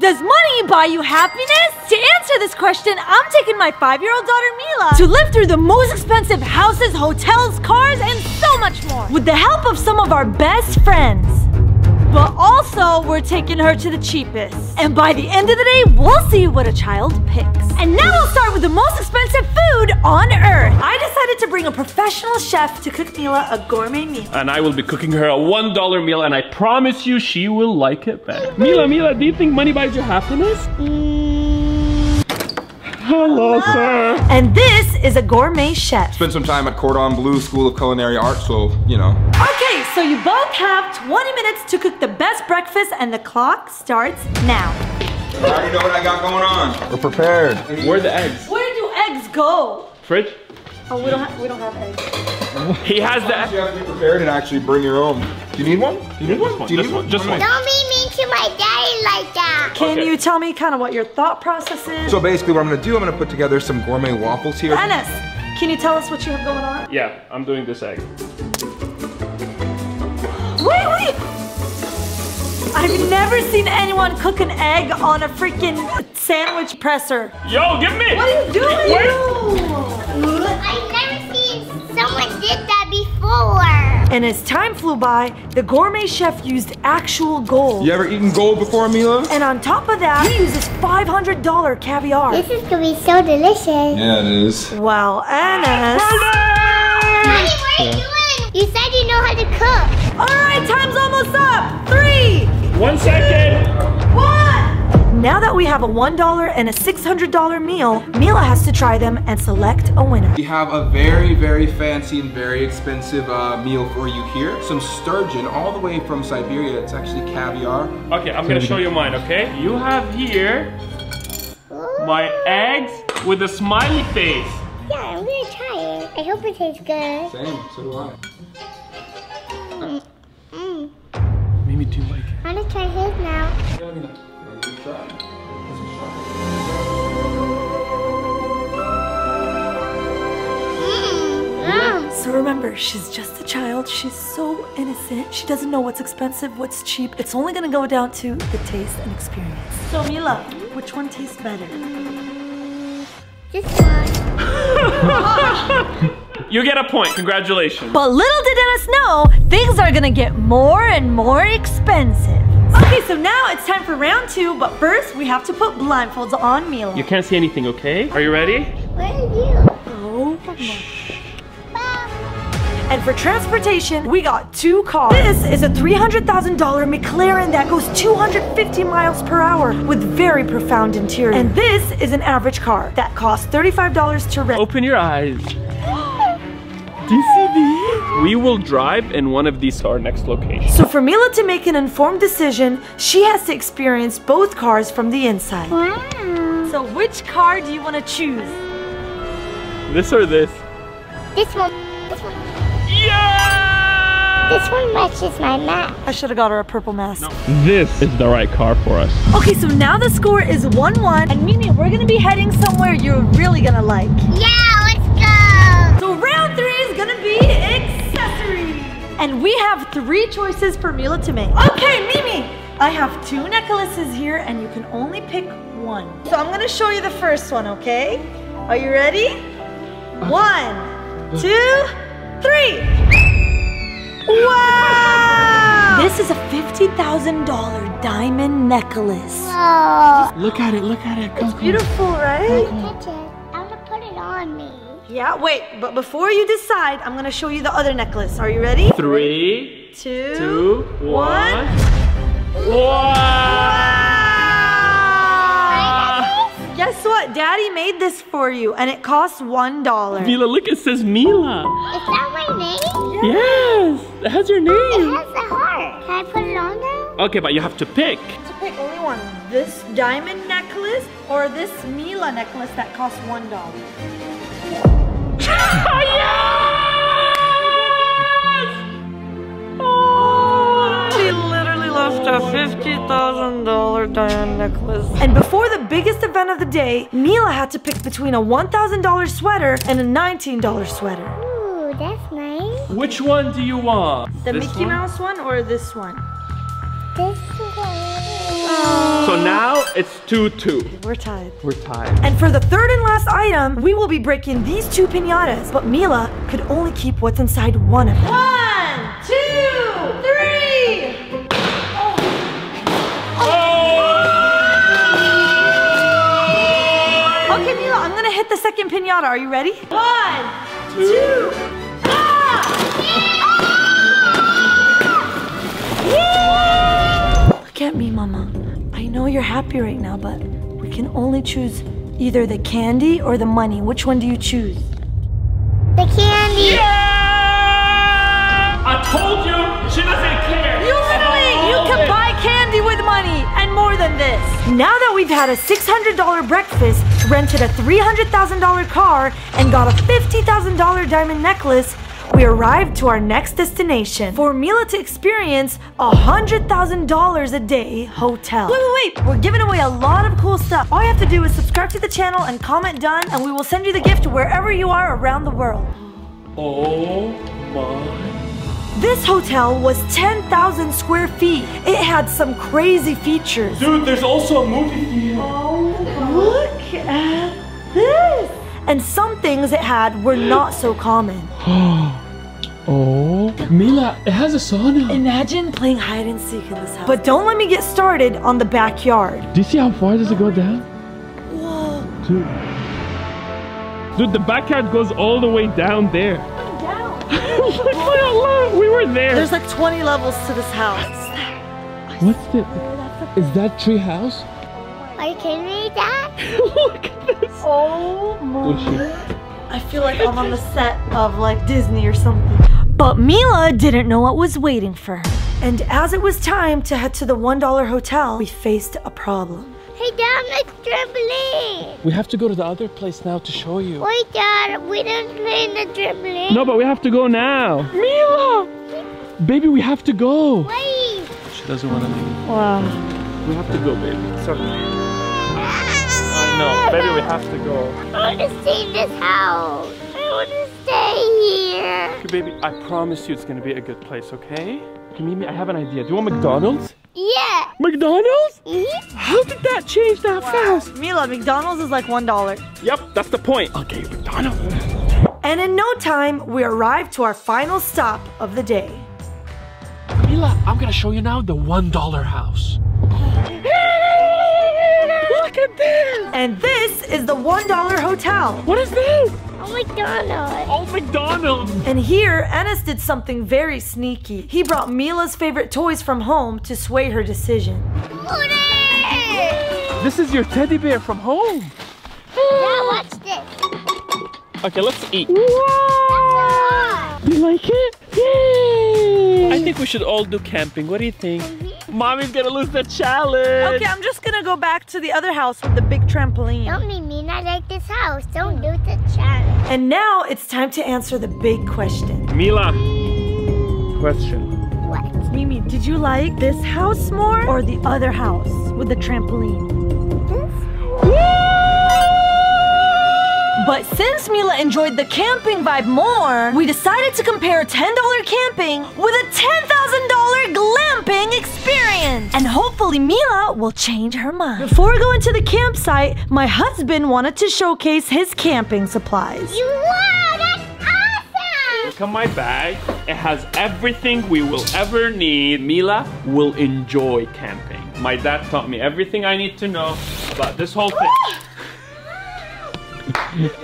Does money buy you happiness? To answer this question, I'm taking my five-year-old daughter Mila to live through the most expensive houses, hotels, cars, and so much more. With the help of some of our best friends. But also, we're taking her to the cheapest. And by the end of the day, we'll see what a child picks. And now we'll start with the most expensive food on earth. I decided to bring a professional chef to cook Mila a gourmet meal. And I will be cooking her a $1 meal and I promise you she will like it better. Mila, Mila, do you think money buys you happiness? Hello, sir. And this is a gourmet chef. Spent some time at Cordon Bleu School of Culinary Arts, so, you know. Okay, so you both have 20 minutes to cook the best breakfast and the clock starts now. I already know what I got going on. We're prepared. Where are the eggs? Where do eggs go? Fridge? Oh, we don't have, we don't have eggs. He has the You have to be prepared and actually bring your own. Do you need one? Do you need one? one, Do you just need one, just one. Don't be mean to my daddy like that. Can Okay. you tell me kind of what your thought process is? So basically what I'm gonna do, I'm gonna put together some gourmet waffles here. Anas, can you tell us what you have going on? Yeah, I'm doing this egg. Wait, wait! I've never seen anyone cook an egg on a freaking sandwich presser. Yo, give me! What are you doing? Wait. I've never seen someone did that before. And as time flew by, the gourmet chef used actual gold. You ever eaten gold before, Mila? And on top of that, he uses $500 caviar. This is gonna be so delicious. Yeah, it is. Well, Anas. Honey, what are you doing? You said you know how to cook. All right, time's almost up. Three, One second! one. Now that we have a $1 and a $600 meal, Mila has to try them and select a winner. We have a very, very fancy and very expensive uh, meal for you here. Some sturgeon all the way from Siberia. It's actually caviar. Okay, I'm gonna show you mine, okay? You have here my eggs with a smiley face. Yeah, I'm gonna try it. I hope it tastes good. Same, so do I. Mm. Maybe do you like it? I'm gonna try his now. Yeah, Mila. Good try. Let's try. Mm. So remember, she's just a child. She's so innocent. She doesn't know what's expensive, what's cheap. It's only gonna go down to the taste and experience. So Mila, which one tastes better? This one. You get a point, congratulations. But little did Dennis know, things are gonna get more and more expensive. Okay, so now it's time for round two, but first we have to put blindfolds on Mila. You can't see anything, okay? Are you ready? Where are you? Oh, And for transportation, we got two cars. This is a $300,000 McLaren that goes 250 miles per hour with very profound interior. And this is an average car that costs $35 to rent. Open your eyes. Do you see these? We will drive in one of these to our next location. So for Mila to make an informed decision, she has to experience both cars from the inside. Wow. So which car do you want to choose? This or this? This. This one. Yeah! This one matches my map. I should have got her a purple mask. This is the right car for us. Okay, so now the score is 1-1. And Mimi, we're gonna be heading somewhere you're really gonna like. Yeah, let's go. So round three is gonna be accessories. And we have three choices for Mila to make. Okay, Mimi, I have two necklaces here and you can only pick one. So I'm gonna show you the first one, okay? Are you ready? Uh, one, uh, two, three. Wow! This is a $50,000 diamond necklace. Oh. Look at it, look at it. Come, Beautiful, right? Catch it. I'm gonna put it on me. Yeah, wait, but before you decide, I'm gonna show you the other necklace. Are you ready? Three, Two, two, one. one. Wow! Guess? Daddy made this for you, and it costs one dollar. Mila, look, it says Mila. Is that my name? Yes, it has your It name. has a heart. Can I put it on now? Okay, but you have to pick. I have to pick only one, this diamond necklace or this Mila necklace that costs one dollar. yes! Oh! She literally lost a $50,000 diamond necklace. And before the biggest event of the day, Mila had to pick between a $1,000 sweater and a $19 sweater. Ooh, that's nice. Which one do you want? The This Mickey one? Mouse one or this one? This one. So now it's 2-2. We're tied. We're tied. And for the third and last item, we will be breaking these two pinatas, but Mila could only keep what's inside one of them. One, the second pinata. Are you ready? One, two, ah! Look at me, Mama. I know you're happy right now, but we can only choose either the candy or the money. Which one do you choose? The candy. I told you she doesn't care. You literally, you can this. buy candy with money and more than this. Now that we've had a $600 breakfast, rented a $300,000 car, and got a $50,000 diamond necklace, we arrived to our next destination for Mila to experience a $100,000 a day hotel. Wait, wait, wait. We're giving away a lot of cool stuff. All you have to do is subscribe to the channel and comment done, and we will send you the gift wherever you are around the world. Oh my. This hotel was 10,000 square feet. It had some crazy features. Dude, there's also a movie theater. Oh, Look at this! And some things it had were not so common. Oh. Mila, it has a sauna. Imagine playing hide and seek in this house. But don't let me get started on the backyard. Do you see how far does it go down? Whoa. Dude. Dude, the backyard goes all the way down there. Down. we were there. There's like 20 levels to this house. What's the? Is that tree house? Are you kidding me, Dad? Look at this. Oh Was she? my. I feel like I'm on the set of like Disney or something. But Mila didn't know what was waiting for her. And as it was time to head to the $1 hotel, we faced a problem. Hey, Dad, let's trampoline. We have to go to the other place now to show you. Wait, Dad, we didn't play in the trampoline. No, but we have to go now. Mila! Baby, we have to go. Wait. She doesn't want to leave. Wow. We have to go, baby. It's okay. I know. Baby, we have to go. I want to stay in this house. I want to stay here. Okay, baby, I promise you it's going to be a good place, okay? Meet me? I have an idea. Do you want McDonald's? Yeah. McDonald's? Mhm. How did that change that fast? Mila, McDonald's is like $1. Yep, that's the point. Okay, McDonald's. And in no time, we arrive to our final stop of the day. Mila, I'm gonna show you now the one dollar house. Look at this! And this is the $1 hotel. What is this? Oh, McDonald's. Oh, McDonald's! And here, Anas did something very sneaky. He brought Mila's favorite toys from home to sway her decision. Dad, This is your teddy bear from home. watch this. Okay, let's eat. Wow. You like it? Yay! I think we should all do camping. What do you think? Mommy's gonna lose the challenge. Okay, I'm just gonna go back to the other house with the big trampoline. Don't make me not like this house. Don't do the challenge. And now it's time to answer the big question. Mila, question. What? Mimi, did you like this house more or the other house with the trampoline? But since Mila enjoyed the camping vibe more, we decided to compare $10 camping with a $10,000 glamping experience. And hopefully Mila will change her mind. Before going to the campsite, my husband wanted to showcase his camping supplies. You wow, that's awesome. Look at my bag. It has everything we will ever need. Mila will enjoy camping. My dad taught me everything I need to know about this whole thing.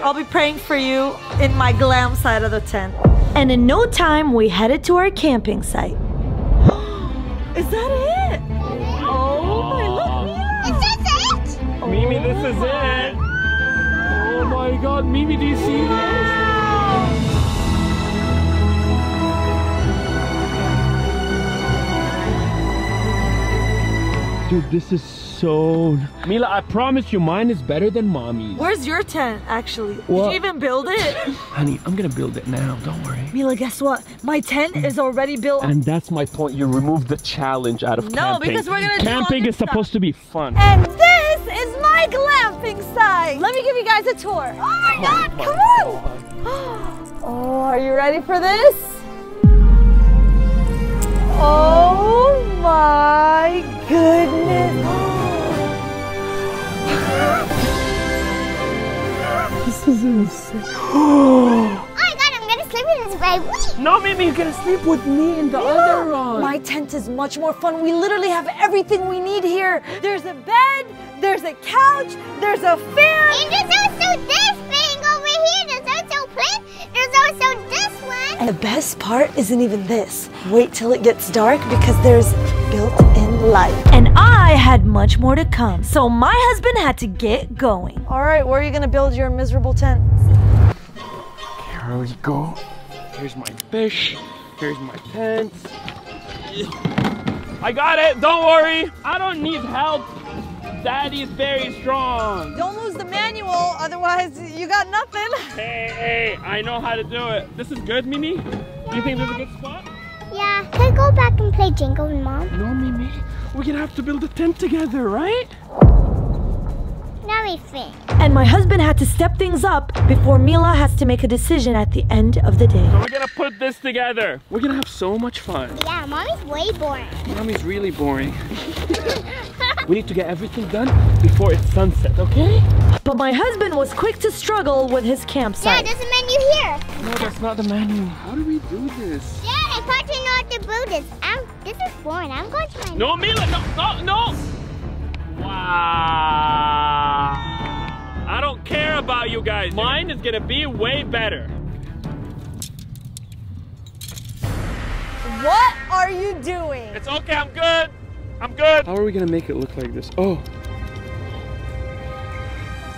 I'll be praying for you in my glam side of the tent. And in no time, we headed to our camping site. Is that it? Oh my, look, Mila. Is this it? Mimi, this is it. Oh my god, Mimi, do you see this? Dude, this is so. Mila, I promise you, mine is better than mommy's. Where's your tent, actually? Did you even build it? Honey, I'm gonna build it now, don't worry. Mila, guess what? My tent mm. is already built. And that's my point. You remove the challenge out of No, camping. because we're gonna Camping is supposed to be fun. And this is my glamping site. Let me give you guys a tour. Oh my oh god, come on. Oh, are you ready for this? Oh my goodness. This is insane. Oh my god, I'm gonna sleep in this bed. Wait. No, Mimi, you're gonna sleep with me in the other one. My tent is much more fun. We literally have everything we need here. There's a bed, there's a couch, there's a fan. And there's also this thing over here. There's also plate. There's also this one. And the best part isn't even this. Wait till it gets dark because there's built-in light. And I had much more to come, so my husband had to get going. All right, where are you gonna build your miserable tent? Here we go. Here's my fish. Here's my tent. I got it. Don't worry. I don't need help. Daddy is very strong. Don't lose the manual, otherwise you got nothing. Hey, hey, I know how to do it. This is good, Mimi. Do you think this is a good spot? Yeah. Can I go back and play Jingle with mom? No, Mimi. We're gonna have to build a tent together, right? Now we think. And my husband had to step things up before Mila has to make a decision at the end of the day. So we're gonna put this together. We're gonna have so much fun. Yeah, mommy's way boring. Mommy's really boring. we need to get everything done before it's sunset, okay? But my husband was quick to struggle with his Dad, campsite. there's a menu here. No, that's not the menu. How do we do this? Dad, I thought you know how to do this. I'm, this is boring. I'm going to my No, Mila, no, no, no! Wow. I don't care about you guys. Mine is gonna be way better. What are you doing? It's okay, I'm good. I'm good. How are we gonna make it look like this? Oh,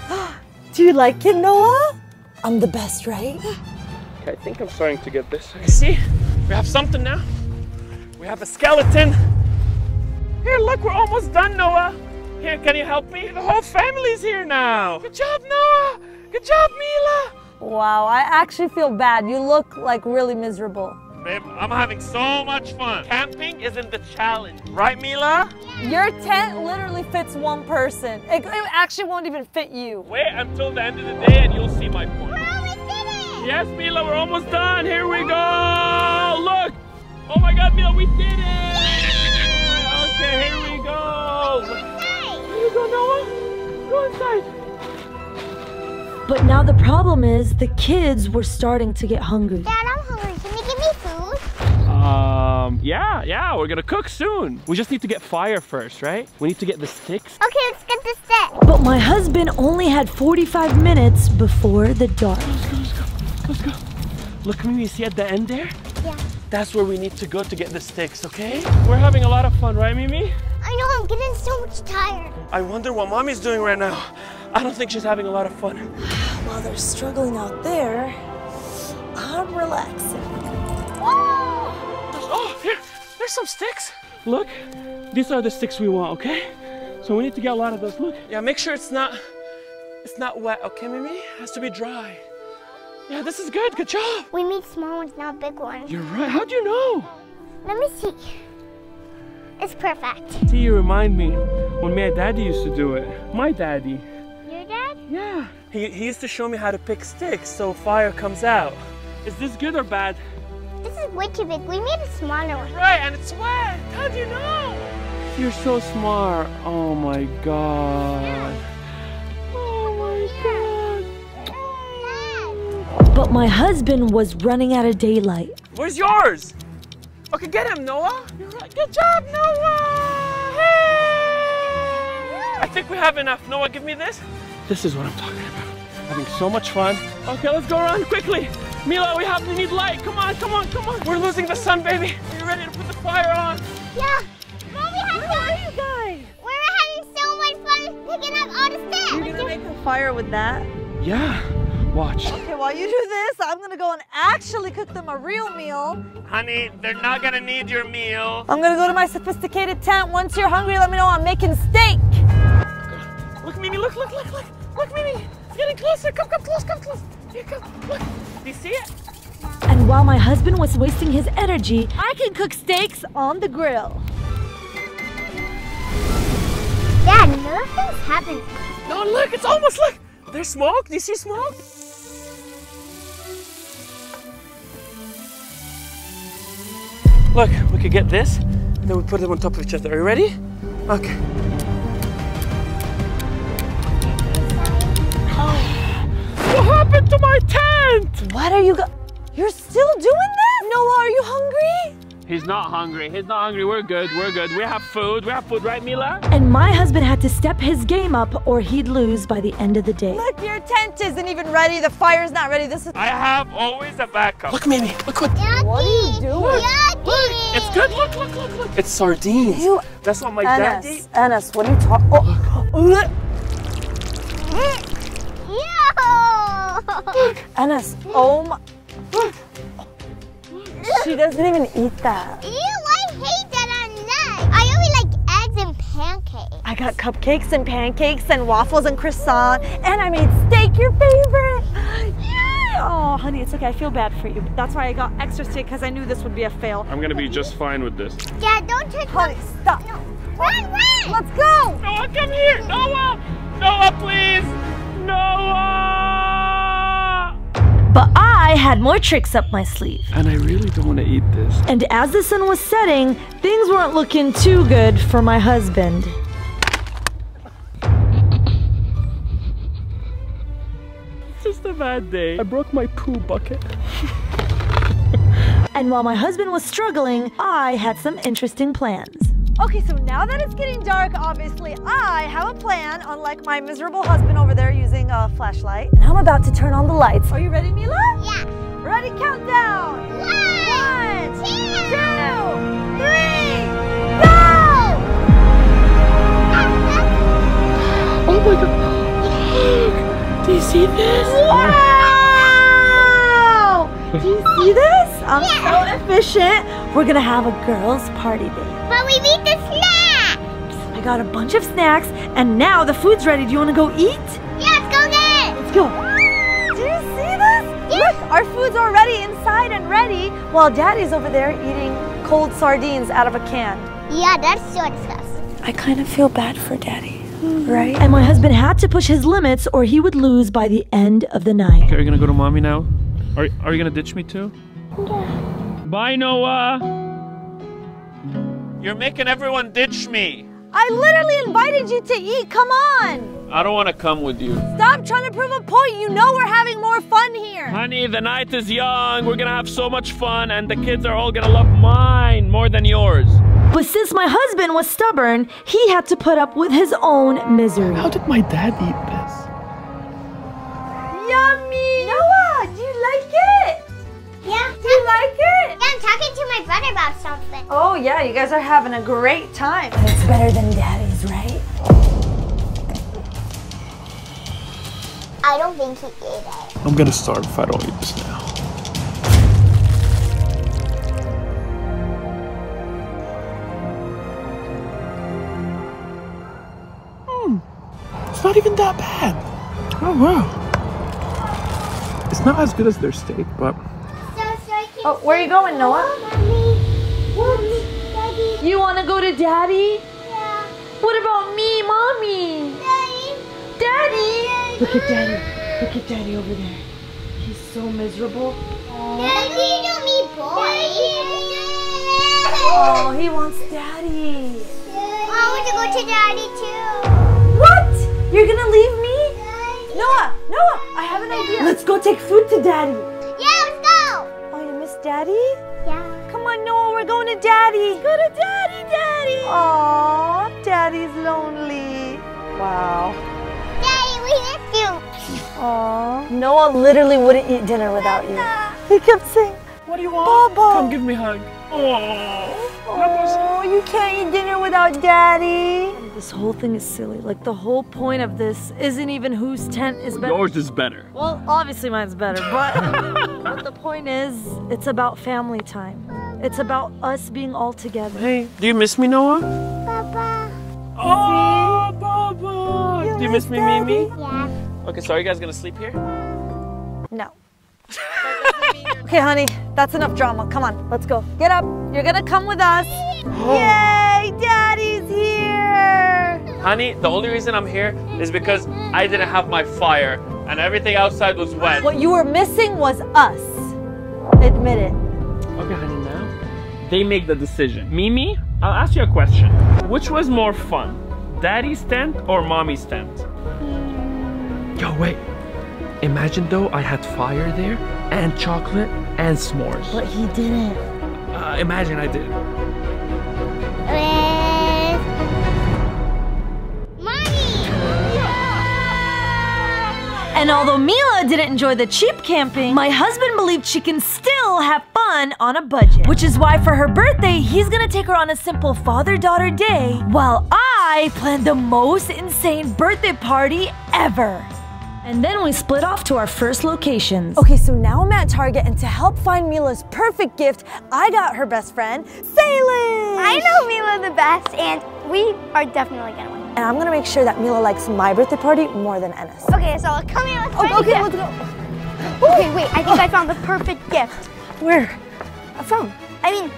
Do you like it, Noah? I'm the best, right? okay, I think I'm starting to get this. See, we have something now. We have a skeleton. Here, look, we're almost done, Noah. Here, can you help me? The whole family's here now. Good job, Noah. Good job, Mila. Wow, I actually feel bad. You look like really miserable. Babe, I'm having so much fun. Camping isn't the challenge, right, Mila? Your tent literally fits one person. It, it actually won't even fit you. Wait until the end of the day and you'll see my point. We're almost did it. Yes, Mila, we're almost done. Here we go. Look. Oh my God, Mila, we did it. Okay, here we go. Nice. Here you go, Noah. Go inside. But now the problem is the kids were starting to get hungry. Dad, Um, yeah, yeah, we're gonna cook soon. We just need to get fire first, right? We need to get the sticks. Okay, let's get the sticks. But my husband only had 45 minutes before the dark. Let's go. Let's go. Look, Mimi, you see at the end there? Yeah. That's where we need to go to get the sticks, okay? We're having a lot of fun, right, Mimi? I know, I'm getting so much tired. I wonder what mommy's doing right now. I don't think she's having a lot of fun. While they're struggling out there, I'm relaxing. Oh, here, there's some sticks. Look, these are the sticks we want, okay? So we need to get a lot of those. Look. Yeah, make sure it's not, it's not wet, okay, Mimi? It has to be dry. Yeah, this is good. Good job. We need small ones, not big ones. You're right. How'd you know? Let me see. It's perfect. See, you remind me when my daddy used to do it. My daddy. Your dad? Yeah. He, he used to show me how to pick sticks so fire comes out. Is this good or bad? This is way too big. We need a smaller one. Right, and it's wet. How'd you know? You're so smart. Oh my god. Oh my god. But my husband was running out of daylight. Where's yours? Okay, get him, Noah. You're right. Good job, Noah. Hey! I think we have enough. Noah, give me this. This is what I'm talking about. Having so much fun. Okay, let's go around quickly. Mila, we have we need light. Come on, come on, come on. We're losing the sun, baby. Are you ready to put the fire on? Yeah. Mommy, we have Where are you guys? We're having so much fun picking up all the sticks. You're gonna make a fire with that? Yeah. Watch. Okay, while you do this, I'm gonna go and actually cook them a real meal. Honey, they're not gonna need your meal. I'm gonna go to my sophisticated tent. Once you're hungry, let me know. I'm making steak. Look, Mimi, look, look, look, look. Look, Mimi. It's getting closer. Come, come close, come close. Here, come. Look. Do you see it? And while my husband was wasting his energy, I can cook steaks on the grill. Dad, nothing's happening. No, look, it's almost like there's smoke. Do you see smoke? Look, we could get this Then we put them on top of each other. Are you ready? Okay. What to my tent? What are you go- You're still doing this? Noah, are you hungry? He's not hungry. He's not hungry. We're good. We're good. We have food. We have food, right, Mila? And my husband had to step his game up or he'd lose by the end of the day. Look, your tent isn't even ready. The fire's not ready. This is. I have always a backup. Look, Mimi. Look what. What are you doing? Yucky. It's good. Look, look, look, look. It's sardines. You- That's what my dad Anas, ate. Anas, what are you talking? Oh, oh, oh Ew. Anas, oh my. She doesn't even eat that. Ew, I hate that on nuts. I only like eggs and pancakes. I got cupcakes and pancakes and waffles and croissant, and I made steak, your favorite. Yay! Oh, honey, it's okay. I feel bad for you. That's why I got extra steak because I knew this would be a fail. I'm gonna be just fine with this. Dad, don't touch Honey, stop. Run, run! Let's go. Noah, come here. Noah. Noah, please. Noah. I had more tricks up my sleeve. And I really don't want to eat this. And as the sun was setting, things weren't looking too good for my husband. It's just a bad day. I broke my poo bucket. And while my husband was struggling, I had some interesting plans. Okay, so now that it's getting dark, obviously I have a plan, unlike my miserable husband over there using a flashlight. And I'm about to turn on the lights. Are you ready, Mila? Yeah. Ready, countdown. One, One, two, two, three, ah, Oh my god. Do you see this? Wow! Do you see this? I'm so efficient. We're gonna have a girls' party day. But we need the snacks. I got a bunch of snacks, and now the food's ready. Do you wanna go eat? Yeah, let's go get it. Let's go. Do you see this? Look, our food's already inside and ready, while Daddy's over there eating cold sardines out of a can. Yeah, that's so disgusting. I kind of feel bad for Daddy, right? And my husband had to push his limits, or he would lose by the end of the night. Okay, are you gonna go to mommy now? Are, are you gonna ditch me too? Bye, Noah. You're making everyone ditch me. I literally invited you to eat. Come on. I don't want to come with you. Stop trying to prove a point. You know we're having more fun here. Honey, the night is young. We're gonna have so much fun, and the kids are all gonna love mine more than yours. But since my husband was stubborn, he had to put up with his own misery. How did my dad eat this? Yummy. You like it? Yeah, I'm talking to my brother about something. Oh yeah, you guys are having a great time. It's better than Daddy's, right? I don't think he ate it. I'm gonna starve if I don't eat this now. Hmm. It's not even that bad. Oh wow. It's not as good as their steak, but So, so I can Oh, where are you going, Noah? Mommy. Daddy. You wanna go to daddy? Yeah. What about me, mommy? Daddy. Daddy! Look at daddy. Look at daddy over there. He's so miserable. Daddy, don't me boy. Oh, he wants Daddy. I want to go to daddy too. What? You're gonna leave me? Noah, Noah, I have an idea. Let's go take food to daddy. Daddy? Yeah. Come on, Noah, we're going to Daddy. Go to Daddy, Daddy. Aw, Daddy's lonely. Wow. Daddy, we miss you. Aw. Noah literally wouldn't eat dinner without you. He kept saying, what do you want? Baba. Come give me a hug. Oh. Oh, you can't eat dinner without Daddy. This whole thing is silly. Like, the whole point of this isn't even whose tent is better. Yours is better. Well, obviously mine's better, but, but the point is, it's about family time. It's about us being all together. Hey, do you miss me, Noah? Papa. Oh, Baba. Do you miss me, Mimi? Yeah. Okay, so are you guys gonna sleep here? No. okay, honey, that's enough drama. Come on, let's go. Get up. You're gonna come with us. Yay, Daddy's here. Honey, the only reason I'm here is because I didn't have my fire and everything outside was wet. What you were missing was us. Admit it. Okay, honey, now they make the decision. Mimi I'll ask you a question. Which was more fun? Daddy's tent or mommy's tent? Yo, wait. Imagine though I had fire there and chocolate and s'mores. But he didn't. Uh, imagine I did. And although Mila didn't enjoy the cheap camping, my husband believed she can still have fun on a budget. Which is why for her birthday, he's gonna take her on a simple father-daughter day, while I planned the most insane birthday party ever. And then we split off to our first locations. Okay, so now I'm at Target, and to help find Mila's perfect gift, I got her best friend, Salish! I know Mila the best, and we are definitely gonna win. And I'm gonna make sure that Mila likes my birthday party more than Anas. Okay, so come here. Let's Oh, okay, let's go. Okay, wait. I think I found the perfect gift. Where? A phone. I mean,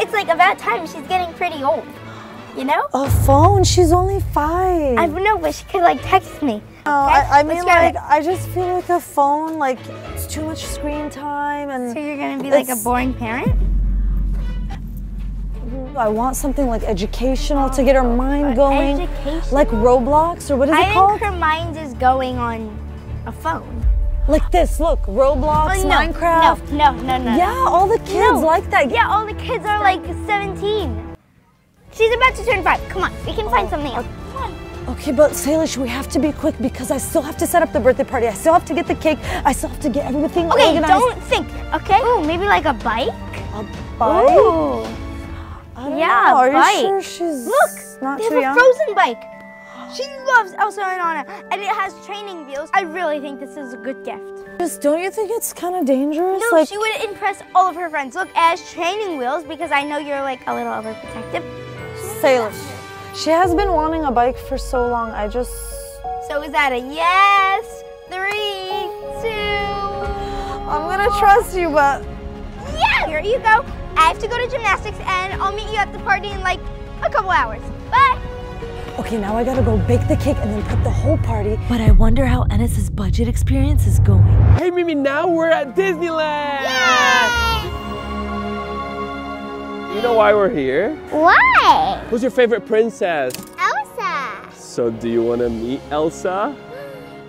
it's like about time. She's getting pretty old. You know? A phone? She's only five. I don't know, but she could like text me. Okay, I, I mean, like, I just feel like a phone, like, it's too much screen time, and So you're gonna be like a boring parent? I want something like educational to get her oh, mind going. Like Roblox, or what is I it called? I think her mind is going on a phone. Like this, look, Roblox, Oh, no, Minecraft. No, no, no, no. Yeah, all the kids No. like that. Yeah, all the kids are like 17. She's about to turn five. Come on, we can find oh, something else. Okay, but Salish, we have to be quick because I still have to set up the birthday party. I still have to get the cake. I still have to get everything Okay, organized. don't think. Okay. Ooh, maybe like a bike. A bike? Ooh. Yeah, know. Are bike. you sure she's Look, not they too have young? a frozen bike. She loves Elsa and Anna, and it has training wheels. I really think this is a good gift. Just don't you think it's kind of dangerous? No, like, she would impress all of her friends. Look, it has training wheels because I know you're like a little overprotective. Salish. She has been wanting a bike for so long. I just. So is that a yes? Three, two. I'm gonna trust you, but. Yeah, here you go. I have to go to gymnastics, and I'll meet you at the party in like a couple hours. Bye. Okay, now I gotta go bake the cake and then put the whole party. But I wonder how Anas's budget experience is going. Hey, Mimi, now we're at Disneyland! You know why we're here? Why? Who's your favorite princess? Elsa. So, do you want to meet Elsa?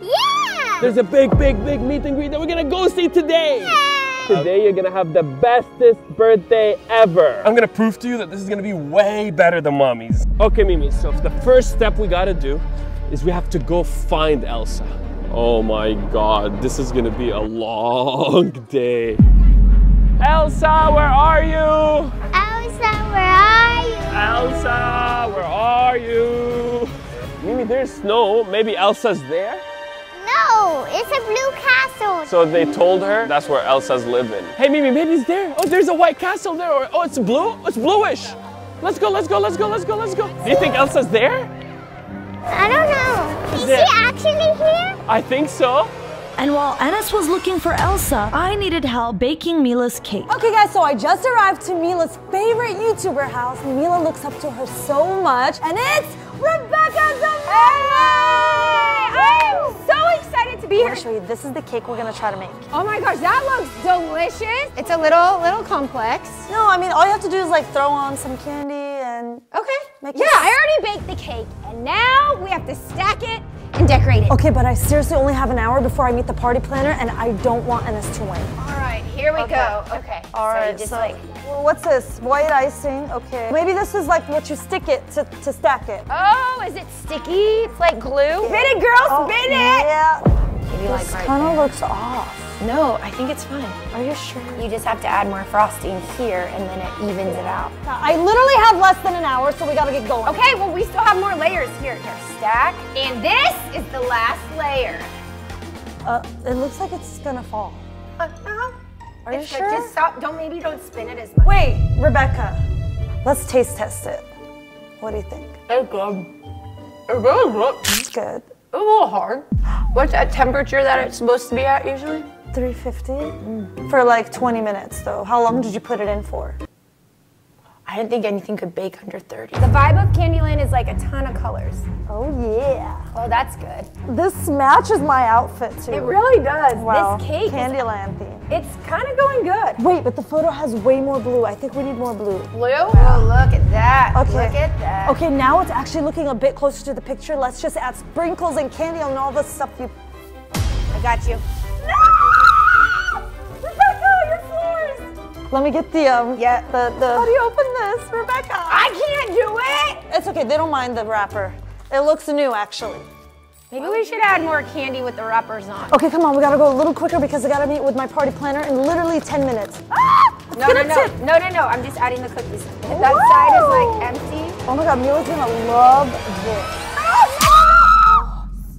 Yeah. There's a big, big, big meet and greet that we're gonna go see today! Today, you're gonna have the bestest birthday ever! I'm gonna prove to you that this is gonna be way better than mommy's. Okay, Mimi, so the first step we gotta do is we have to go find Elsa. Oh my god, this is gonna be a long day. Elsa, where are you? Elsa, where are you? Elsa, where are you? Mimi, there's snow. Maybe Elsa's there? No, it's a blue castle. So they told her that's where Elsa's living. Hey, Mimi, maybe it's there. Oh, there's a white castle there. Or, oh, it's blue? Oh, it's bluish. Let's go, let's go, let's go, let's go, let's go. Do you think Elsa's there? I don't know. Is Yeah. she actually here? I think so. And while Anas was looking for Elsa, I needed help baking Mila's cake. Okay, guys, so I just arrived to Mila's favorite YouTuber house. Mila looks up to her so much, and it's Rebecca I'm so excited to be I'm here. gonna show you. This is the cake we're gonna try to make. Oh my gosh, that looks delicious. It's a little little complex. No, I mean all you have to do is like throw on some candy and. Okay. Make yeah, it- I already baked the cake, and now we have to stack it and decorate it. Okay, but I seriously only have an hour before I meet the party planner, and I don't want Anas to win. All right, here we go. Okay. All so right, just so like. well, what's this? White icing. Okay. Maybe this is like what you stick it to, to stack it. Oh, is it sticky? It's like glue. Spin it, girl. Oh, spin it. Yeah. Maybe like This right kind of looks off. No, I think it's fine. Are you sure? You just have to add more frosting here, and then it evens it out. I literally have less than an hour, so we gotta get going. Okay, well, we still have more layers here. Here, stack. And this is the last layer. Uh, it looks like it's gonna fall. Uh-huh. Are you It's sure? Just stop. Don't maybe don't spin it as much. Wait, Rebecca. Let's taste test it. What do you think? It's good. It really looks It's good. A little hard. What's that temperature that it's supposed to be at usually? 350 for like 20 minutes though. How long did you put it in for? I didn't think anything could bake under 30. The vibe of Candyland is like a ton of colors. Oh yeah. Oh, that's good. This matches my outfit too. It really does. Wow. This cake, is, Candyland theme. it's kind of going good. Wait, but the photo has way more blue. I think we need more blue. Blue? Oh, look at that. Okay. Look at that. Okay, now it's actually looking a bit closer to the picture. Let's just add sprinkles and candy on all the stuff you. I got you. Let me get the um. Yeah. The the. How do you open this, Rebecca? I can't do it. It's okay. They don't mind the wrapper. It looks new, actually. Maybe we should add more candy with the wrappers on. Okay, come on. We gotta go a little quicker because I gotta meet with my party planner in literally 10 minutes. No, no, no, no, no, no. I'm just adding the cookies. If that side is like empty, Oh my God, Mila's gonna love this.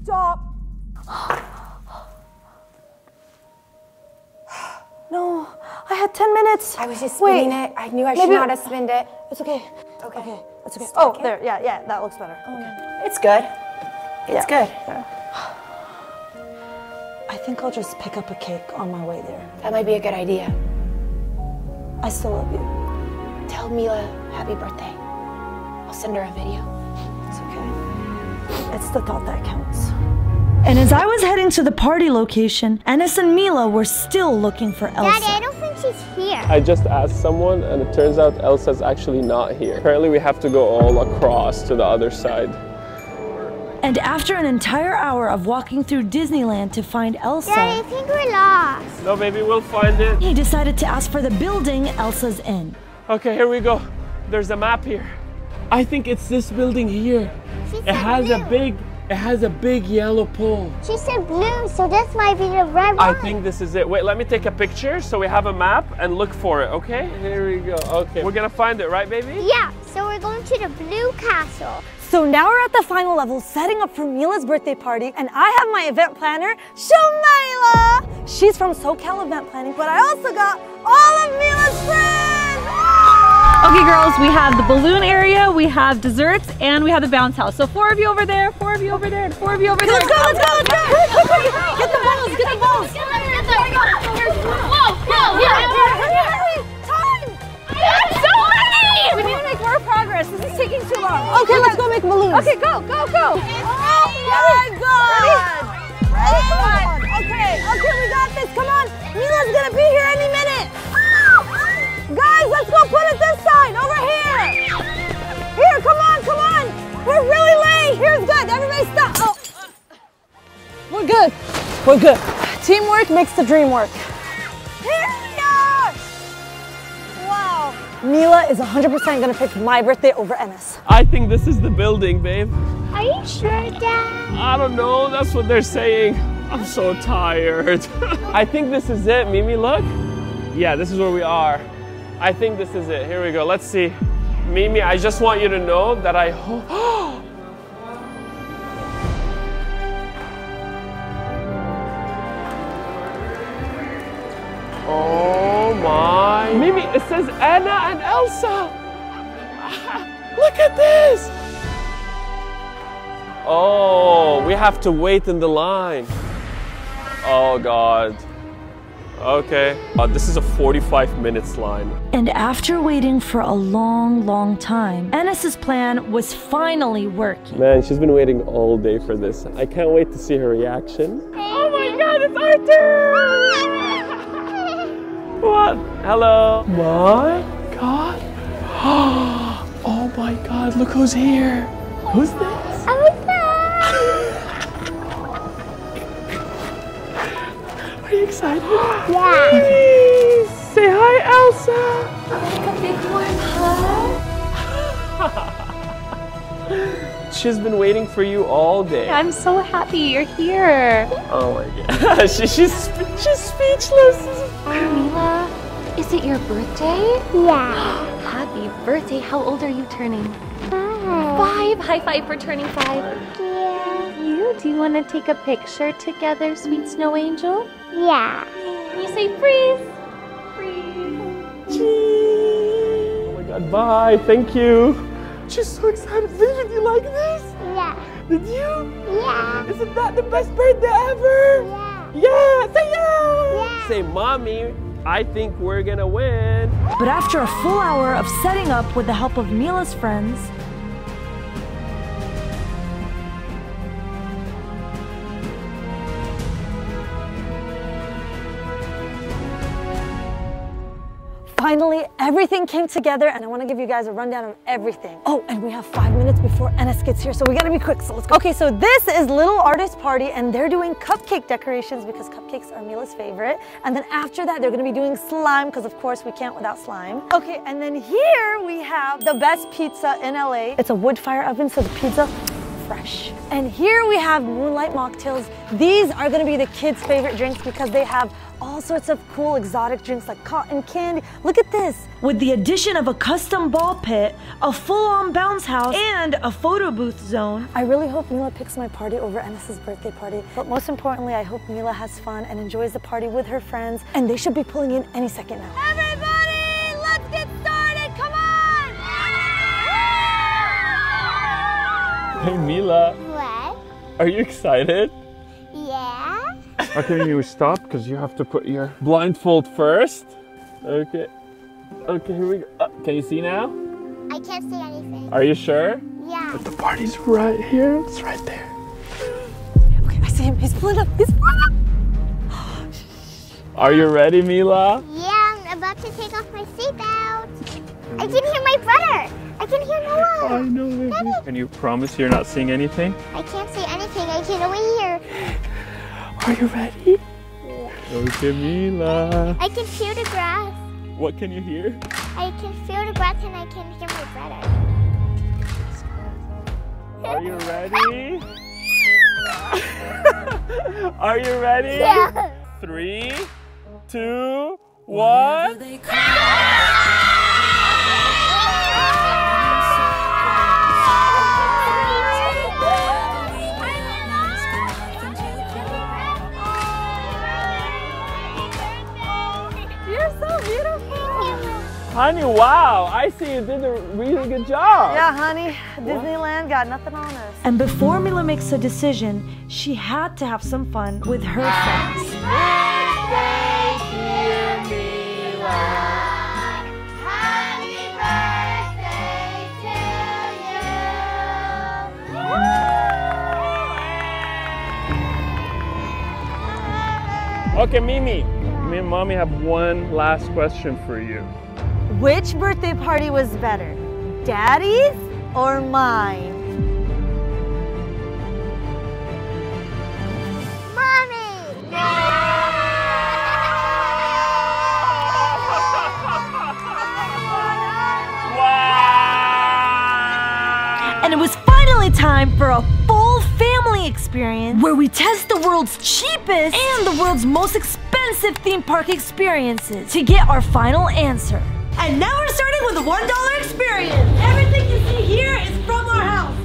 Stop. No, I had 10 minutes. I was just Wait, spinning it. I knew I should maybe- not have spinned it. It's okay. Okay. Okay, it's okay. Stack Oh, it. there. Yeah, yeah, that looks better. Okay. It's good. It's Yeah. good. I think I'll just pick up a cake on my way there. That might be a good idea. I still love you. Tell Mila happy birthday. I'll send her a video. It's okay. It's the thought that counts. And as I was heading to the party location, Anas and Mila were still looking for Elsa. Daddy, I don't think she's here. I just asked someone, and it turns out Elsa's actually not here. Apparently, we have to go all across to the other side. And after an entire hour of walking through Disneyland to find Elsa, Daddy, I think we're lost. No, maybe we'll find it. he decided to ask for the building Elsa's in. Okay, here we go. There's a map here. I think it's this building here. She It said has a big, it has a big yellow pole. She said blue, so this might be the red I one. think this is it. Wait, let me take a picture so we have a map and look for it, okay? Here we go. Okay, we're gonna find it, right, baby? Yeah, so we're going to the blue castle. So now we're at the final level, setting up for Mila's birthday party, and I have my event planner, Shumaila. She's from SoCal Event Planning, but I also got all of Mila's friends. Okay, girls, we have the balloon area, we have desserts, and we have the bounce house. So four of you over there, four of you over there, and four of you over there. Let's go, let's go, let's go! Get the balls, get the balls! Whoa, whoa, yeah! Hurry, hurry! Time! I'm so ready! We need to make more progress. This is taking too long. Okay, let's go make balloons. Okay, go, go, go. Oh my god! Ready? On. Okay, okay, we got this. Come on. Mila's gonna be here any minute. Guys, let's go put it this side, over here. Here, come on, come on. We're really late. Here's good. Everybody stop. Oh. We're good. We're good. Teamwork makes the dream work. Here we are. Wow. Mila is 100% gonna pick my birthday over Anas. I think this is the building, babe. Are you sure, Dad? I don't know, that's what they're saying. I'm so tired. I think this is it, Mimi, look. Yeah, this is where we are. I think this is it. Here we go, let's see. Mimi, I just want you to know that I hope. Oh my. Mimi, it says Anna and Elsa. Look at this. Oh, we have to wait in the line. Oh God. Okay. Uh, this is a 45 minutes line. And after waiting for a long, long time, Anas's plan was finally working. Man, she's been waiting all day for this. I can't wait to see her reaction. Oh my God, it's Arthur! what? Hello. My God. Oh my God, look who's here. Who's this? Excited? Yeah. Please say hi, Elsa. She's been waiting for you all day. I'm so happy you're here. Oh my god. she, she's she's speechless. Mila, is it your birthday? Yeah. Happy birthday. How old are you turning? Bye. Five. High five for turning five. Yeah. You, do you want to take a picture together, sweet snow angel? Yeah. Can you say freeze? Freeze. Oh my god, bye. Thank you. She's so excited. Did you like this? Yeah. Did you? Yeah. Isn't that the best birthday ever? Yeah. Yeah, say yeah. Yeah. Say mommy I think we're gonna win. But after a full hour of setting up with the help of Mila's friends, Finally, everything came together and I wanna give you guys a rundown of everything. Oh, and we have five minutes before Anas gets here, so we gotta be quick, so let's go. Okay, so this is Little Artist Party and they're doing cupcake decorations because cupcakes are Mila's favorite. And then after that, they're gonna be doing slime because of course we can't without slime. Okay, and then here we have the best pizza in LA. It's a wood fire oven, so the pizza fresh. And here we have Moonlight Mocktails. These are gonna be the kids' favorite drinks because they have all sorts of cool exotic drinks like cotton candy. Look at this. with the addition of a custom ball pit, a full-on bounce house, and a photo booth zone, I really hope Mila picks my party over Anas's birthday party. But most importantly, I hope Mila has fun and enjoys the party with her friends. And they should be pulling in any second now. Everybody, let's get started. Come on. Hey Mila, What? are you excited? Yeah. Okay, you stop because you have to put your blindfold first. Okay. Okay, here we go. Uh, can you see now? I can't see anything. Are you sure? Yeah. But the party's right here. It's right there. Okay, I see him. He's pulling up. He's pulling up. Are you ready, Mila? Yeah, I'm about to take off my seatbelt. I can hear my brother. I can hear Noah. I know, baby. Can you promise you're not seeing anything? I can't see anything. I can only hear. Are you ready? Okay, Mila. I can feel the grass. What can you hear? I can feel the grass and I can hear my brother. Are you ready? Are you ready? Yeah. Three, two, one. Honey, wow. I see you did a really good job. Yeah, honey. Disneyland got nothing on us. and before Mila makes a decision, she had to have some fun with her friends. Happy birthday to you. Okay, Mimi. Me and mommy have one last question for you. Which birthday party was better? Daddy's or mine? Mommy. And it was finally time for a full family experience where we test the world's cheapest and the world's most expensive theme park experiences to get our final answer. And now we're starting with the $1 experience. Everything you see here is from our house.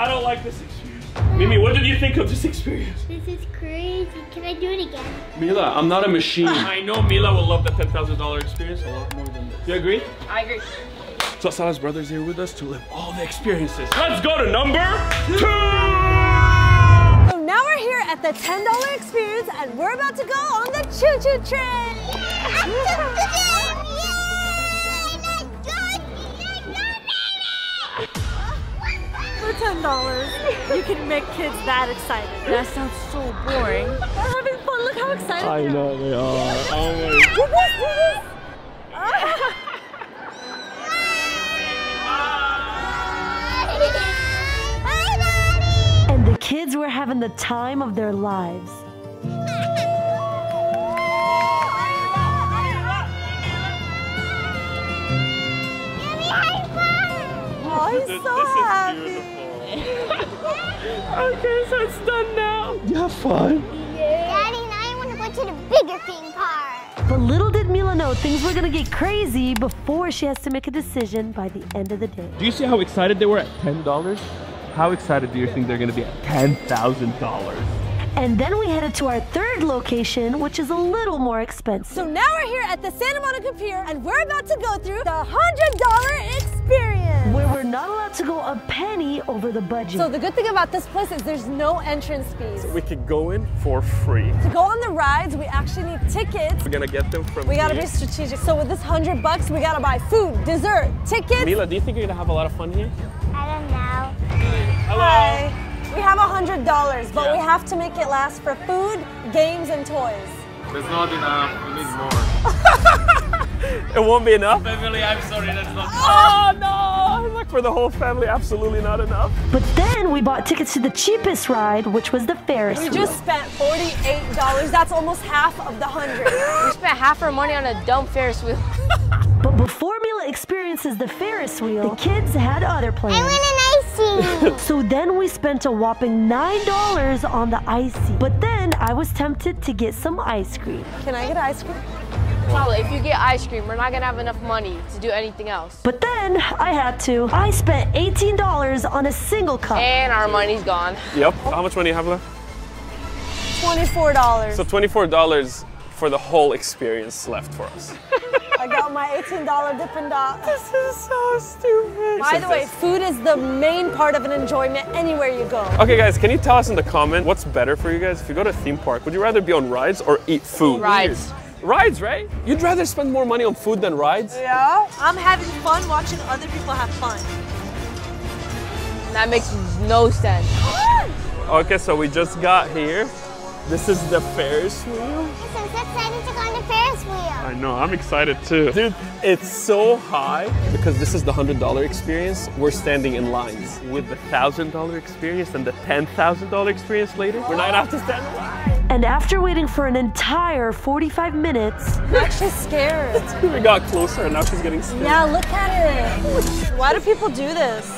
I don't like this experience. Mimi, what did you think of this experience? This is crazy. Can I do it again? Mila, I'm not a machine. I know Mila will love the $10,000 experience a lot more than this. You agree? I agree. So Sala's brother's here with us to live all the experiences. Let's go to number two! So now we're here at the $10 experience and we're about to go on the choo choo train. For $10, you can make kids that excited. That sounds so boring. They're having fun. Look how excited I they are. know they are. Oh my Do this, this. And the kids were having the time of their lives. Oh, he's so happy. Okay, so it's done now. You have fun. Daddy and I want to go to the bigger theme park. But little did Mila know things were gonna get crazy before she has to make a decision by the end of the day. Do you see how excited they were at $10? How excited do you think they're gonna be at $10,000? And then we headed to our third location, which is a little more expensive. So now we're here at the Santa Monica Pier and we're about to go through the $100 experience. Where we're not allowed to go a penny over the budget. So the good thing about this place is there's no entrance fees. So we could go in for free. To go on the rides, we actually need tickets. We're gonna get them from We gotta here. be strategic. So with this 100 bucks, we gotta buy food, dessert, tickets. Mila, do you think you're gonna have a lot of fun here? I don't know. Hello. Hi. We have a $100, but Yeah. we have to make it last for food, games, and toys. There's not enough. We need more. It won't be enough? Family, I'm sorry, that's not Oh no! Look, for the whole family, absolutely not enough. But then we bought tickets to the cheapest ride, which was the Ferris wheel. We wheel. just spent $48. That's almost half of the 100. We spent half our money on a dumb Ferris wheel. But before Mila experiences the Ferris wheel, the kids had other plans. I plans. want an icy. So then we spent a whopping $9 on the icy. But then I was tempted to get some ice cream. Can I get ice cream? Paula, if you get ice cream, we're not gonna have enough money to do anything else. But then I had to. I spent $18 on a single cup. And our money's gone. Yep. How much money do you have left? $24. So $24 for the whole experience left for us. I got my $18 Dippin' Dot. This is so stupid. By the way, food is the main part of an enjoyment anywhere you go. Okay, guys, can you tell us in the comment what's better for you guys? If you go to a theme park, would you rather be on rides or eat food? Rides. Rides, right? You'd rather spend more money on food than rides? Yeah? I'm having fun watching other people have fun. That makes no sense. Okay, so we just got here. This is the Ferris wheel. I'm so excited to go on the Ferris wheel. I know, I'm excited too. Dude, it's so high because this is the $100 experience. We're standing in lines. With the $1,000 experience and the $10,000 experience later, we're not have to stand in line. And after waiting for an entire 45 minutes, I'm actually scared. We got closer and now she's getting scared. Yeah, look at it. Why do people do this?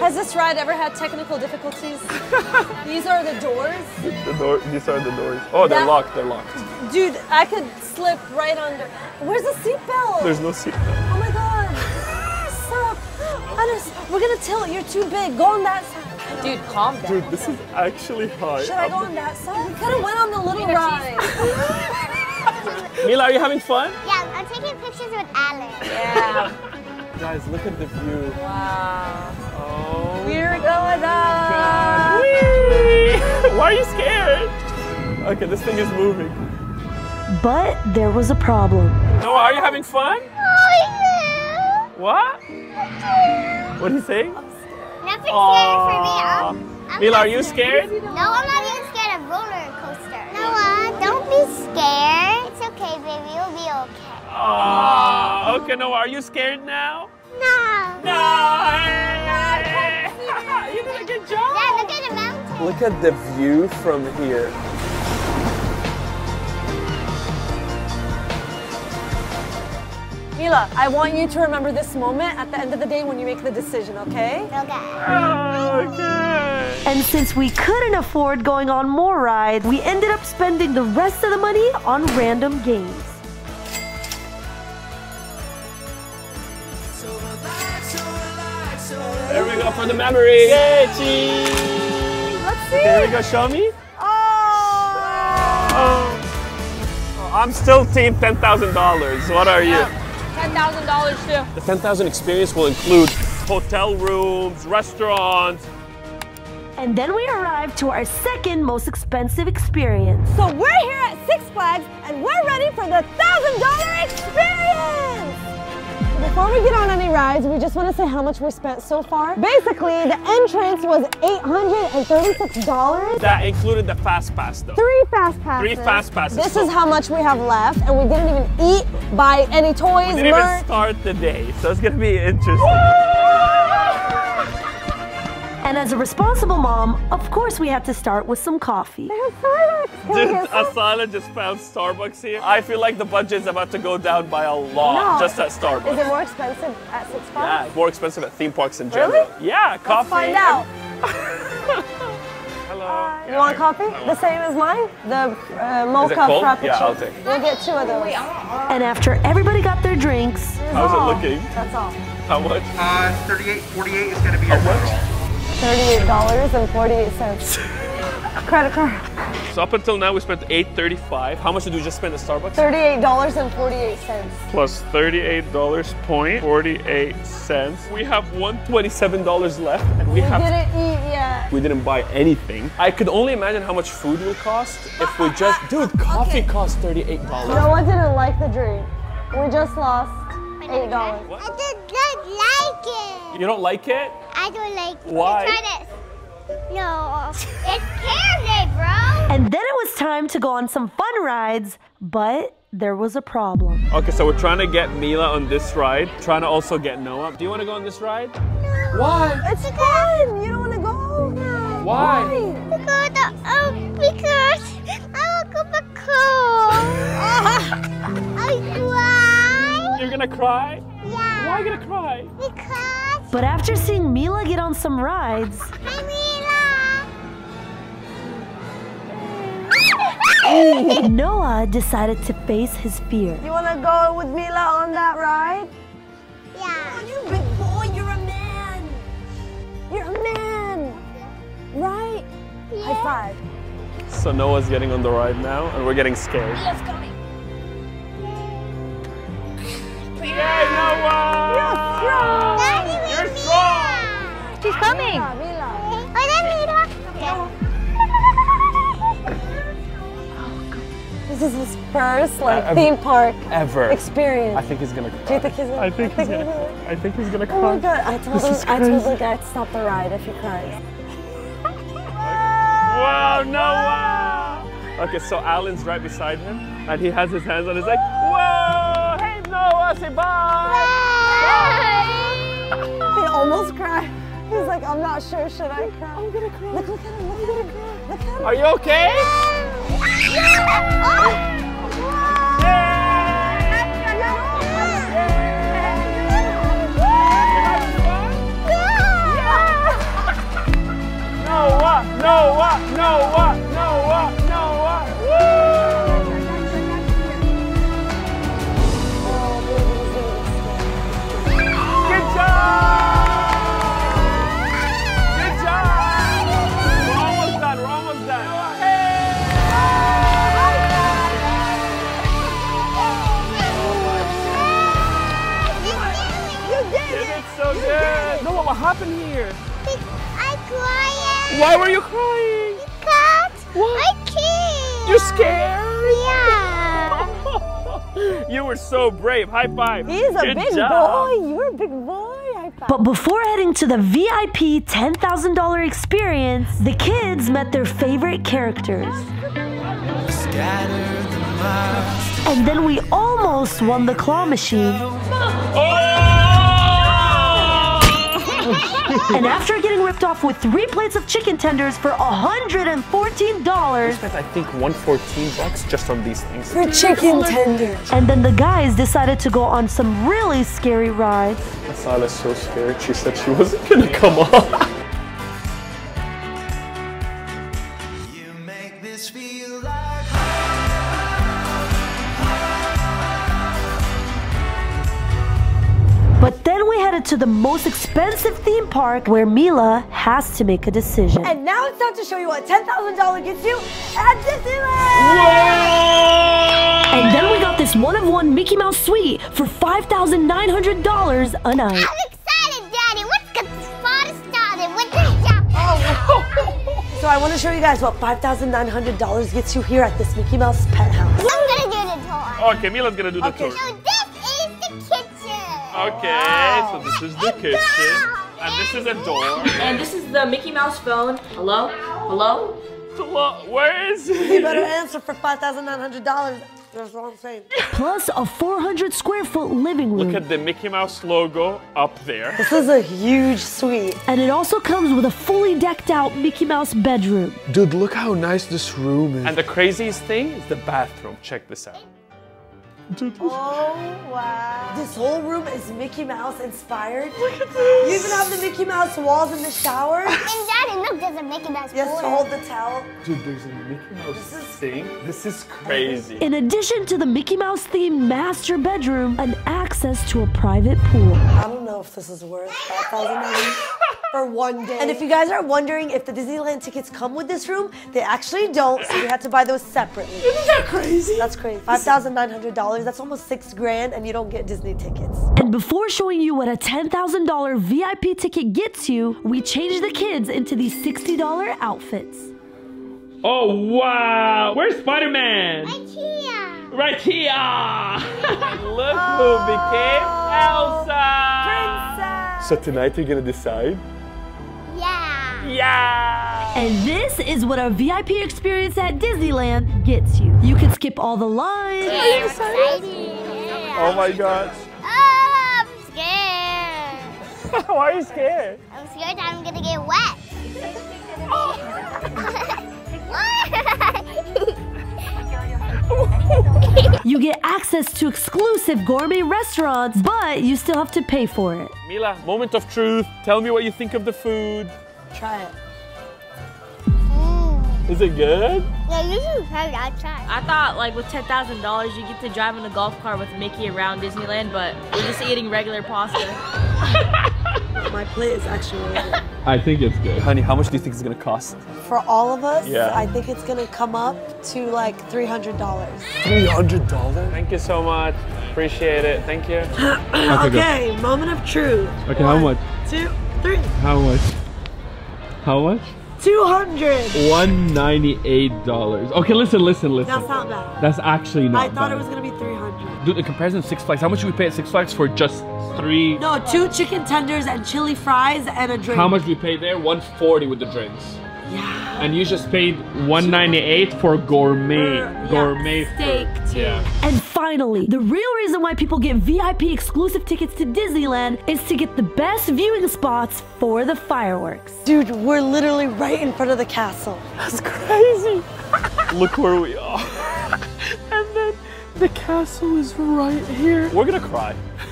Has this ride ever had technical difficulties? These are the doors. The door, these are the doors. Oh, they're That- locked, they're locked. Dude, I could slip right under. Where's the seatbelt? There's no seat. Oh my god. Stop. Anas, we're gonna tilt. You're too big. Go on that side. Dude, calm down. Dude, this is actually high. Should I go on that side? We could have went on the little ride. Mila, are you having fun? Yeah, I'm taking pictures with Alex. Yeah. Guys, look at the view. Wow. Oh. We're going up. Whee! Why are you scared? Okay, this thing is moving. but there was a problem. Noah, are you having fun? Oh, What? What are you saying? yeah. Nothing scary for me. I'm, I'm Mila, are you scared? No, I'm not even scared of roller coaster. Noah, don't be scared. It's okay, baby. You'll be okay. Oh, okay, Noah, are you scared now? No. No! You did a good job! Dad, look at the mountain. Look at the view from here. Mila, I want you to remember this moment at the end of the day when you make the decision, okay? Okay. Okay. And since we couldn't afford going on more rides, we ended up spending the rest of the money on random games. There we go for the memory. Yay, cheese! Let's see. There we go, show me. Oh. Oh. I'm still team $10,000. What are you? $10,000 too. The 10,000 experience will include hotel rooms, restaurants. And then we arrive to our second most expensive experience. So we're here at Six Flags and we're ready for the $1,000 experience! Before we get on any rides, we just want to say how much we spent so far. Basically, the entrance was $836. That included the fast pass though. Three fast passes. Three fast passes. This is how much we have left, and we didn't even eat, buy any toys, We didn't even start the day, so it's gonna be interesting. And as a responsible mom, of course we had to start with some coffee. Dude, Asala just found Starbucks here. I feel like the budget is about to go down by a lot No. just at Starbucks. Is it more expensive at Six yeah, Flags? it's more expensive at theme parks in general. Really? general. Yeah, coffee. Find out. Hello. You want coffee? The same as mine? The uh, mocha cold? frappuccino. Yeah, I'll take it. We'll get two of those. And after everybody got their drinks, How's it looking? That's all. How much? Uh, 38, 48 is gonna be your total. Thirty-eight dollars and forty-eight cents. Credit card. So up until now we spent 8.35. How much did we just spend at Starbucks? Thirty-eight dollars and forty-eight cents. Plus $38.48. cents. We have $127 left and we We have didn't eat yet. we didn't buy anything. I could only imagine how much food will cost if we just dude, coffee costs $38. No one didn't like the drink. We just lost eight dollars. I just don't like it. You don't like it? I don't like it. Why? Try this. No. it's candy, bro. and then it was time to go on some fun rides, but there was a problem. Okay, so we're trying to get Mila on this ride, trying to also get Noah. Do you want to go on this ride? No. Why? It's fun. You don't want to go? No. Why? Because, the, um, because I want to go back home. I cry. You're gonna cry? Yeah. Why are you gonna cry? Because But after seeing Mila get on some rides, hi, Mila. Noah decided to face his fear. You want to go with Mila on that ride? yeah. You big boy, you're a man. You're a man. Right? High five. So Noah's getting on the ride now, and we're getting scared. Mila's coming. Yay, Noah! You're Mila. Strong! She's coming. Yeah, Mila. Oh, that's This is his first like Uh, theme park Ever. experience. I think he's gonna cry. Do you think he's gonna? I think he's gonna. I think he's gonna Oh my cry. god! I told This him. is I told the guy to stop the ride if he cries. Wow, No! Noah! Okay, so Alan's right beside him, and he has his hands on his leg. Whoa! Hey, Noah, say bye! He almost cried. He's like, I'm not sure. Should I cry? I'm gonna cry. Look, look at him. Look, he's gonna. Look at him. Are you okay? Noah, Noah, Noah, Noah, Why were you crying? Because What? I can't. You scared? Yeah. You were so brave. High five. He's a Good big job. boy. You're a big boy. High five. But before heading to the VIP $10,000 experience, the kids met their favorite characters. And then we almost won the claw machine. Oh! And after getting ripped off with three plates of chicken tenders for $114, spent, I think, 114 bucks just on these things. For chicken tenders. and then the guys decided to go on some really scary rides. Asala's so scared. She said she wasn't gonna come on. most expensive theme park where Mila has to make a decision. And now it's time to show you what $10,000 gets you at Disneyland. And then we got this one of one Mickey Mouse suite for $5,900 a night. I'm excited, Daddy. Let's get this party started with this job. So I want to show you guys what $5,900 gets you here at this Mickey Mouse penthouse. I'm gonna do the tour. Okay, Mila's gonna do the Okay. tour. So Okay, so this is the kitchen, and this is a door. And this is the Mickey Mouse phone. Hello? Hello? Hello, Where is You better answer for $5,900. That's what I'm saying. Plus a 400 square foot living room. Look at the Mickey Mouse logo up there. This is a huge suite. and it also comes with a fully decked out Mickey Mouse bedroom. Dude, look how nice this room is. And the craziest thing is the bathroom. Check this out. Oh wow. This whole room is Mickey Mouse inspired. Look at this. You even have the Mickey Mouse walls in the shower. And Daddy, look, there's a Mickey Mouse Yes, to hold the towel. Dude, there's a Mickey Mouse thing. This is crazy. In addition to the Mickey Mouse themed master bedroom, an access to a private pool. I don't know if this is worth $5,000 for one day. And if you guys are wondering if the Disneyland tickets come with this room, they actually don't, so you had to buy those separately. Isn't that crazy? That's crazy. $5,900, that's almost six grand, and you don't get Disney tickets. And before showing you what a $10,000 VIP ticket gets you, we changed the kids into these $60 outfits. Oh wow! Where's Spider-Man? Right here. Right here! Look who became Elsa! Princess. So tonight you're gonna decide? Yeah. Yeah! And this is what a VIP experience at Disneyland gets you. You can skip all the lines. I'm excited. Oh my god. Oh, I'm scared. Why are you scared? I'm scared that I'm gonna get wet. You get access to exclusive gourmet restaurants, but you still have to pay for it. Mila, moment of truth. Tell me what you think of the food. Try it. Is it good? Yeah, you should try it outside. I thought like with ten thousand dollars you get to drive in a golf cart with Mickey around Disneyland, but we're just eating regular pasta. My plate is actually really good. I think it's good. Honey, how much do you think it's gonna cost? For all of us, Yeah. I think it's gonna come up to like $300. $300? Thank you so much. Appreciate it. Thank you. okay, moment of truth. Okay, how much? Two, three, How much? How much? 200. $198. Okay, listen, listen, listen. That's not bad. That's actually not I thought bad. it was gonna be 300. Dude, in comparison to Six Flags, how much do we pay at Six Flags for just three? No, two chicken tenders and chili fries and a drink. How much do we pay there? 140 with the drinks. Yeah. And you just paid 198 for gourmet, yeah, gourmet steak, food. too. Yeah. And finally, the real reason why people get VIP exclusive tickets to Disneyland is to get the best viewing spots for the fireworks. Dude, we're literally right in front of the castle. That's crazy. Look where we are. and then the castle is right here. We're gonna cry.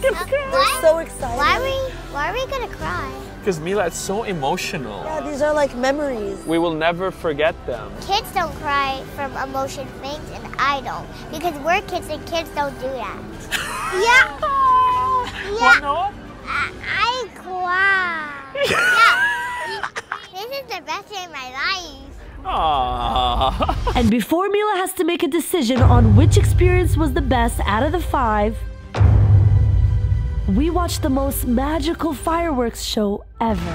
Why? So excited. Why are we? Why are we gonna cry? Because Mila, it's so emotional. Yeah, these are like memories. We will never forget them. Kids don't cry from emotion things, and I don't because we're kids and kids don't do that. yeah. Yeah. no? I, I cry. yeah. This is the best day of my life. Aww. And before Mila has to make a decision on which experience was the best out of the five, we watched the most magical fireworks show ever.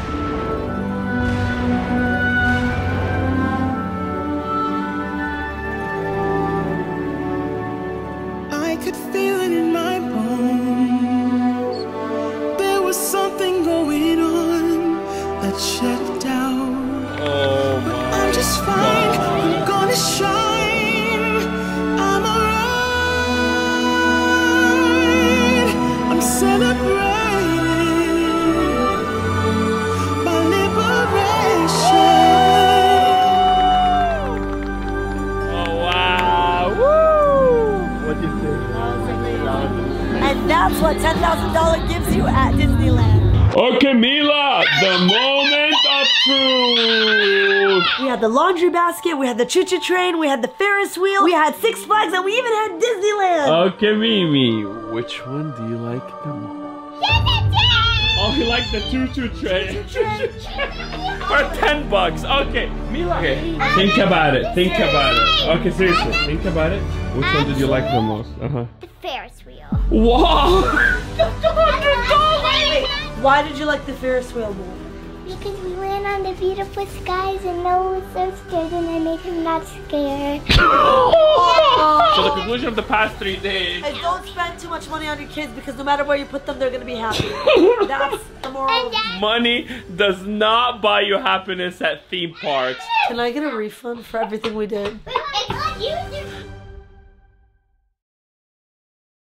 I could feel basket, we had the choo-choo train, we had the Ferris wheel, we had Six Flags, and we even had Disneyland. Okay, Mimi, which one do you like the most? Oh, you like the choo-choo train. For 10 bucks. Okay, Mila. Okay, think about it. Think about it. Okay, seriously, think about it. Which one did you like the most? Uh-huh. The Ferris wheel. Wow! Why did you like the Ferris wheel more? Because we went on the beautiful skies and Noah was so scared and I made him not scared. So the conclusion of the past three days. And don't spend too much money on your kids because no matter where you put them, they're gonna be happy. That's the moral. Money does not buy you happiness at theme parks. Can I get a refund for everything we did? It's what you do.